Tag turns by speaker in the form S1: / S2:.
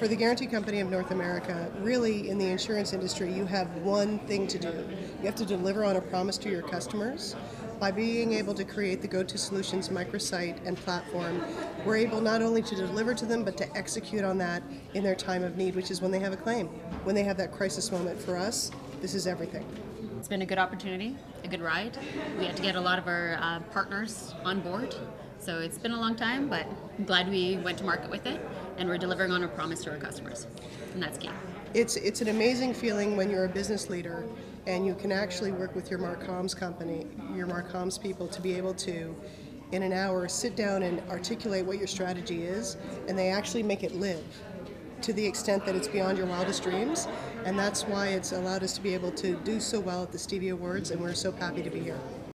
S1: For the Guarantee Company of North America, really in the insurance industry, you have one thing to do. You have to deliver on a promise to your customers. By being able to create the Go To Solutions microsite and platform, we're able not only to deliver to them, but to execute on that in their time of need, which is when they have a claim, when they have that crisis moment. For us, this is everything.
S2: It's been a good opportunity, a good ride. We had to get a lot of our uh, partners on board. So it's been a long time, but I'm glad we went to market with it and we're delivering on our promise to our customers. And that's key.
S1: It's, it's an amazing feeling when you're a business leader and you can actually work with your Marcoms company, your Marcoms people, to be able to, in an hour, sit down and articulate what your strategy is, and they actually make it live to the extent that it's beyond your wildest dreams. And that's why it's allowed us to be able to do so well at the Stevie Awards, and we're so happy to be here.